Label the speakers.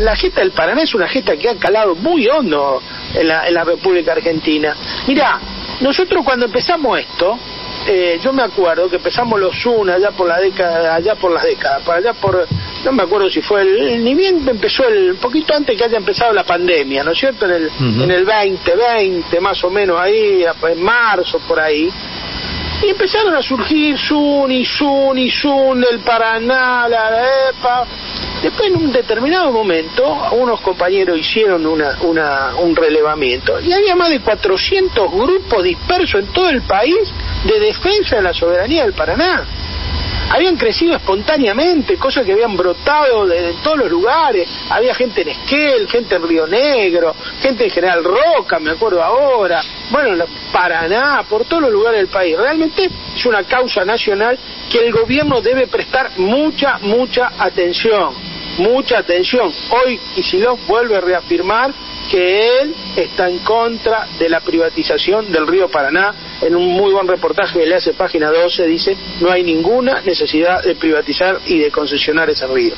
Speaker 1: la gesta del Paraná es una gesta que ha calado muy hondo en la, en la República Argentina. Mira, nosotros cuando empezamos esto, eh, yo me acuerdo que empezamos los UN allá por la década, allá por las décadas, para allá por, no me acuerdo si fue el, ni bien empezó el, un poquito antes que haya empezado la pandemia, ¿no es cierto? En el, en el 2020, más o menos ahí, en marzo, por ahí. Y empezaron a surgir Sun y Sun y Sun del Paraná, la EPA. Después, en un determinado momento, unos compañeros hicieron una, una, un relevamiento y había más de 400 grupos dispersos en todo el país de defensa de la soberanía del Paraná. Habían crecido espontáneamente, cosas que habían brotado de, de todos los lugares. Había gente en Esquel, gente en Río Negro, gente en General Roca, me acuerdo ahora. Bueno, Paraná, por todos los lugares del país. Realmente es una causa nacional que el gobierno debe prestar mucha, mucha atención. Mucha atención. Hoy Kicillof vuelve a reafirmar que él está en contra de la privatización del río Paraná. En un muy buen reportaje que le hace página 12 dice no hay ninguna necesidad de privatizar y de concesionar ese río.